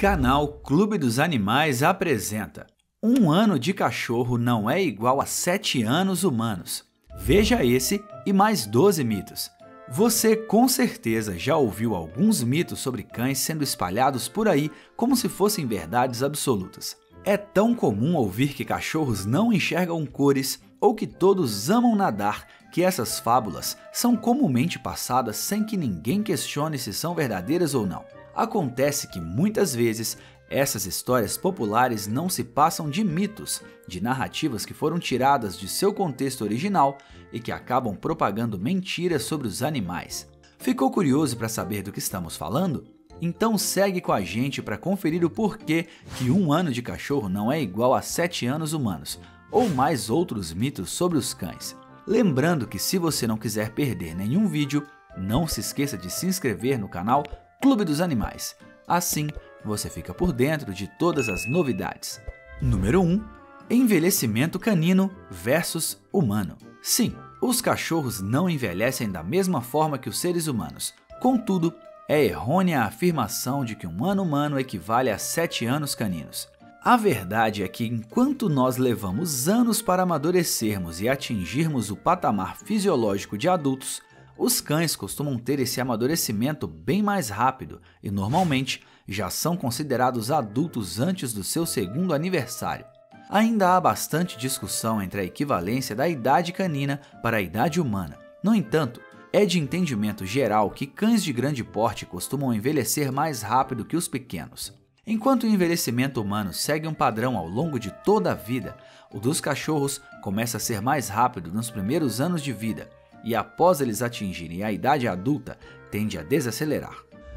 Canal Clube dos Animais apresenta Um ano de cachorro não é igual a 7 anos humanos. Veja esse e mais 12 mitos. Você com certeza já ouviu alguns mitos sobre cães sendo espalhados por aí como se fossem verdades absolutas. É tão comum ouvir que cachorros não enxergam cores ou que todos amam nadar que essas fábulas são comumente passadas sem que ninguém questione se são verdadeiras ou não. Acontece que muitas vezes essas histórias populares não se passam de mitos, de narrativas que foram tiradas de seu contexto original e que acabam propagando mentiras sobre os animais. Ficou curioso para saber do que estamos falando? Então segue com a gente para conferir o porquê que um ano de cachorro não é igual a sete anos humanos, ou mais outros mitos sobre os cães. Lembrando que se você não quiser perder nenhum vídeo, não se esqueça de se inscrever no canal Clube dos Animais. Assim, você fica por dentro de todas as novidades. Número 1. Envelhecimento canino versus humano. Sim, os cachorros não envelhecem da mesma forma que os seres humanos. Contudo, é errônea a afirmação de que um ano humano equivale a 7 anos caninos. A verdade é que enquanto nós levamos anos para amadurecermos e atingirmos o patamar fisiológico de adultos, os cães costumam ter esse amadurecimento bem mais rápido e normalmente já são considerados adultos antes do seu segundo aniversário. Ainda há bastante discussão entre a equivalência da idade canina para a idade humana. No entanto, é de entendimento geral que cães de grande porte costumam envelhecer mais rápido que os pequenos. Enquanto o envelhecimento humano segue um padrão ao longo de toda a vida, o dos cachorros começa a ser mais rápido nos primeiros anos de vida e após eles atingirem a idade adulta, tende a desacelerar.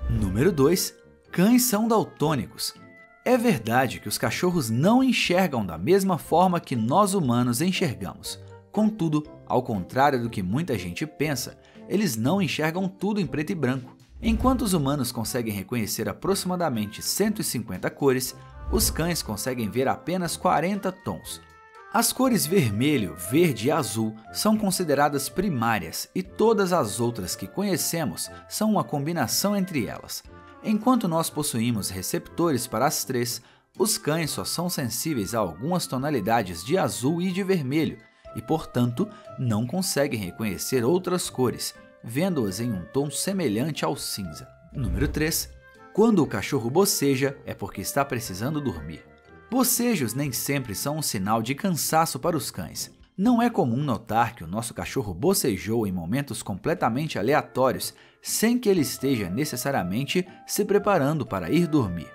Número 2. Cães são daltônicos. É verdade que os cachorros não enxergam da mesma forma que nós humanos enxergamos. Contudo, ao contrário do que muita gente pensa, eles não enxergam tudo em preto e branco. Enquanto os humanos conseguem reconhecer aproximadamente 150 cores, os cães conseguem ver apenas 40 tons, as cores vermelho, verde e azul são consideradas primárias e todas as outras que conhecemos são uma combinação entre elas. Enquanto nós possuímos receptores para as três, os cães só são sensíveis a algumas tonalidades de azul e de vermelho e, portanto, não conseguem reconhecer outras cores, vendo-as em um tom semelhante ao cinza. Número 3. Quando o cachorro boceja é porque está precisando dormir. Bocejos nem sempre são um sinal de cansaço para os cães. Não é comum notar que o nosso cachorro bocejou em momentos completamente aleatórios, sem que ele esteja necessariamente se preparando para ir dormir.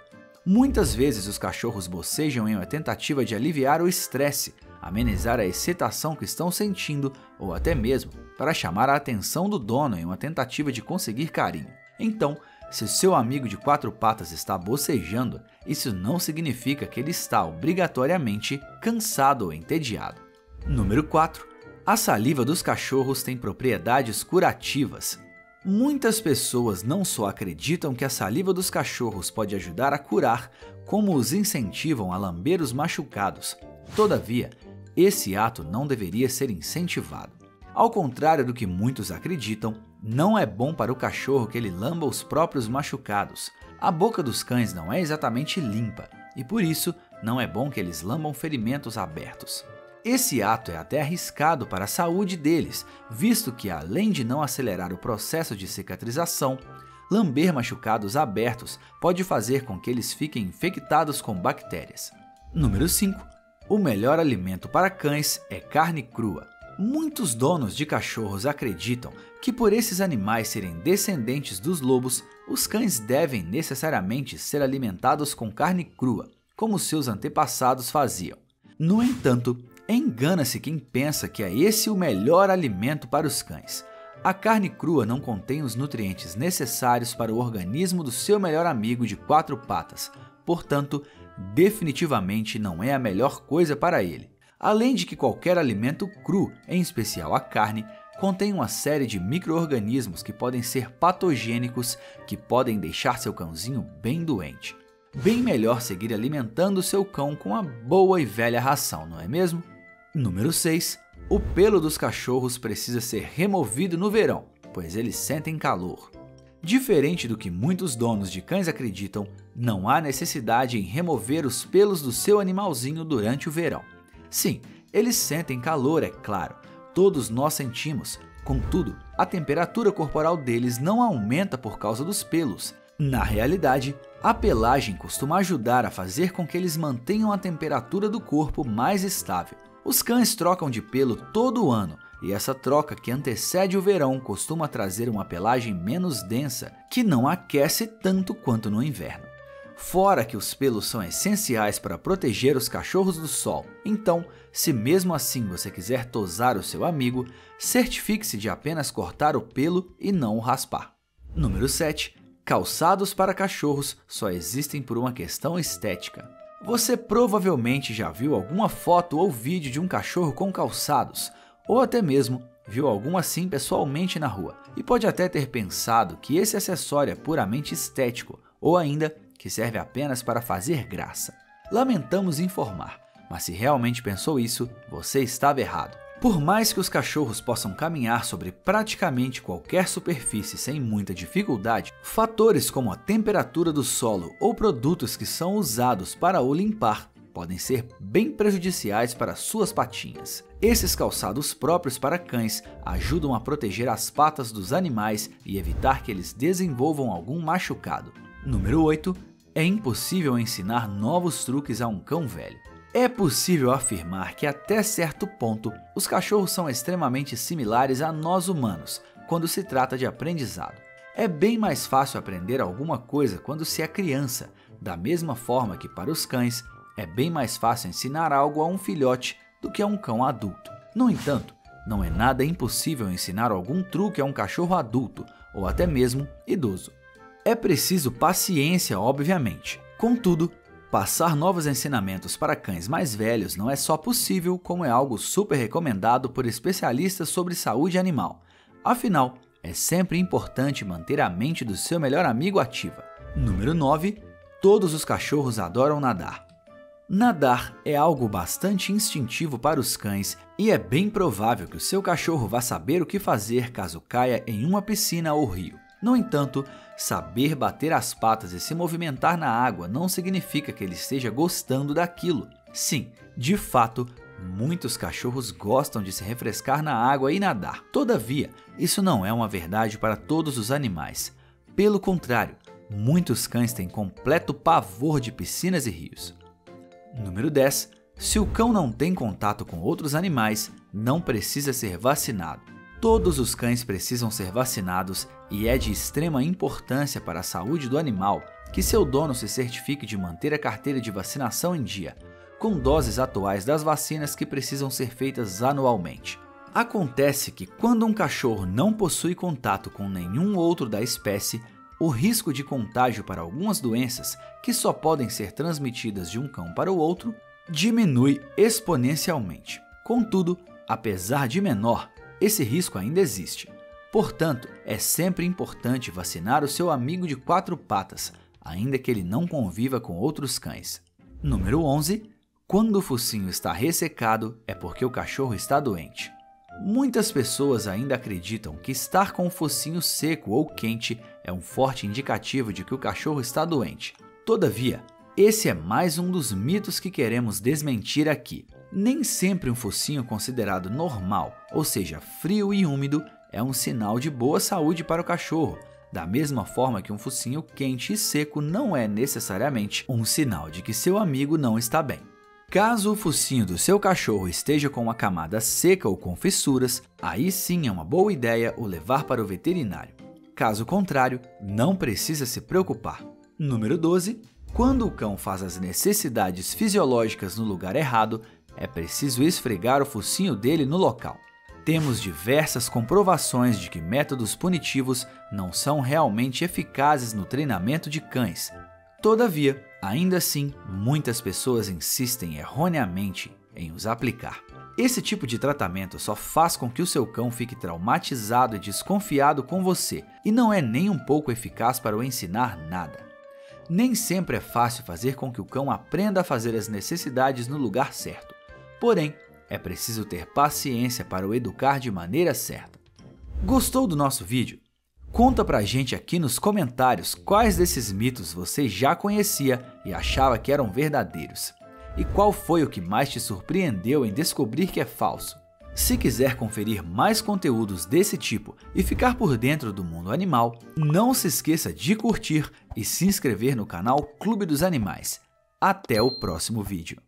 Muitas vezes os cachorros bocejam em uma tentativa de aliviar o estresse, amenizar a excitação que estão sentindo ou até mesmo para chamar a atenção do dono em uma tentativa de conseguir carinho. Então, se seu amigo de quatro patas está bocejando, isso não significa que ele está obrigatoriamente cansado ou entediado. Número 4. A saliva dos cachorros tem propriedades curativas. Muitas pessoas não só acreditam que a saliva dos cachorros pode ajudar a curar, como os incentivam a lamber os machucados. Todavia, esse ato não deveria ser incentivado. Ao contrário do que muitos acreditam, não é bom para o cachorro que ele lamba os próprios machucados. A boca dos cães não é exatamente limpa e por isso não é bom que eles lambam ferimentos abertos. Esse ato é até arriscado para a saúde deles, visto que, além de não acelerar o processo de cicatrização, lamber machucados abertos pode fazer com que eles fiquem infectados com bactérias. Número 5. O melhor alimento para cães é carne crua. Muitos donos de cachorros acreditam que, por esses animais serem descendentes dos lobos, os cães devem necessariamente ser alimentados com carne crua, como seus antepassados faziam. No entanto, engana-se quem pensa que é esse o melhor alimento para os cães. A carne crua não contém os nutrientes necessários para o organismo do seu melhor amigo de quatro patas, portanto, definitivamente não é a melhor coisa para ele. Além de que qualquer alimento cru, em especial a carne, contém uma série de micro-organismos que podem ser patogênicos que podem deixar seu cãozinho bem doente. Bem melhor seguir alimentando seu cão com a boa e velha ração, não é mesmo? Número 6. O pelo dos cachorros precisa ser removido no verão, pois eles sentem calor. Diferente do que muitos donos de cães acreditam, não há necessidade em remover os pelos do seu animalzinho durante o verão. Sim, eles sentem calor, é claro, todos nós sentimos. Contudo, a temperatura corporal deles não aumenta por causa dos pelos. Na realidade, a pelagem costuma ajudar a fazer com que eles mantenham a temperatura do corpo mais estável. Os cães trocam de pelo todo ano, e essa troca que antecede o verão costuma trazer uma pelagem menos densa, que não aquece tanto quanto no inverno. Fora que os pelos são essenciais para proteger os cachorros do sol, então, se mesmo assim você quiser tosar o seu amigo, certifique-se de apenas cortar o pelo e não o raspar. Número 7. Calçados para cachorros só existem por uma questão estética. Você provavelmente já viu alguma foto ou vídeo de um cachorro com calçados, ou até mesmo viu algum assim pessoalmente na rua, e pode até ter pensado que esse acessório é puramente estético, ou ainda que serve apenas para fazer graça. Lamentamos informar, mas se realmente pensou isso, você estava errado. Por mais que os cachorros possam caminhar sobre praticamente qualquer superfície sem muita dificuldade, fatores como a temperatura do solo ou produtos que são usados para o limpar podem ser bem prejudiciais para suas patinhas. Esses calçados próprios para cães ajudam a proteger as patas dos animais e evitar que eles desenvolvam algum machucado. Número 8. É impossível ensinar novos truques a um cão velho. É possível afirmar que, até certo ponto, os cachorros são extremamente similares a nós humanos quando se trata de aprendizado. É bem mais fácil aprender alguma coisa quando se é criança, da mesma forma que para os cães é bem mais fácil ensinar algo a um filhote do que a um cão adulto. No entanto, não é nada impossível ensinar algum truque a um cachorro adulto ou até mesmo idoso. É preciso paciência, obviamente. Contudo, Passar novos ensinamentos para cães mais velhos não é só possível, como é algo super recomendado por especialistas sobre saúde animal. Afinal, é sempre importante manter a mente do seu melhor amigo ativa. Número 9. Todos os cachorros adoram nadar. Nadar é algo bastante instintivo para os cães e é bem provável que o seu cachorro vá saber o que fazer caso caia em uma piscina ou rio. No entanto, saber bater as patas e se movimentar na água não significa que ele esteja gostando daquilo. Sim, de fato, muitos cachorros gostam de se refrescar na água e nadar. Todavia, isso não é uma verdade para todos os animais. Pelo contrário, muitos cães têm completo pavor de piscinas e rios. Número 10. Se o cão não tem contato com outros animais, não precisa ser vacinado. Todos os cães precisam ser vacinados e é de extrema importância para a saúde do animal que seu dono se certifique de manter a carteira de vacinação em dia, com doses atuais das vacinas que precisam ser feitas anualmente. Acontece que quando um cachorro não possui contato com nenhum outro da espécie, o risco de contágio para algumas doenças, que só podem ser transmitidas de um cão para o outro, diminui exponencialmente. Contudo, apesar de menor, esse risco ainda existe. Portanto, é sempre importante vacinar o seu amigo de quatro patas, ainda que ele não conviva com outros cães. Número 11. Quando o focinho está ressecado, é porque o cachorro está doente. Muitas pessoas ainda acreditam que estar com o focinho seco ou quente é um forte indicativo de que o cachorro está doente. Todavia, esse é mais um dos mitos que queremos desmentir aqui. Nem sempre um focinho considerado normal, ou seja, frio e úmido, é um sinal de boa saúde para o cachorro, da mesma forma que um focinho quente e seco não é necessariamente um sinal de que seu amigo não está bem. Caso o focinho do seu cachorro esteja com uma camada seca ou com fissuras, aí sim é uma boa ideia o levar para o veterinário. Caso contrário, não precisa se preocupar. Número 12. Quando o cão faz as necessidades fisiológicas no lugar errado, é preciso esfregar o focinho dele no local. Temos diversas comprovações de que métodos punitivos não são realmente eficazes no treinamento de cães. Todavia, ainda assim, muitas pessoas insistem erroneamente em os aplicar. Esse tipo de tratamento só faz com que o seu cão fique traumatizado e desconfiado com você e não é nem um pouco eficaz para o ensinar nada. Nem sempre é fácil fazer com que o cão aprenda a fazer as necessidades no lugar certo. Porém, é preciso ter paciência para o educar de maneira certa. Gostou do nosso vídeo? Conta pra gente aqui nos comentários quais desses mitos você já conhecia e achava que eram verdadeiros. E qual foi o que mais te surpreendeu em descobrir que é falso? Se quiser conferir mais conteúdos desse tipo e ficar por dentro do mundo animal, não se esqueça de curtir e se inscrever no canal Clube dos Animais. Até o próximo vídeo.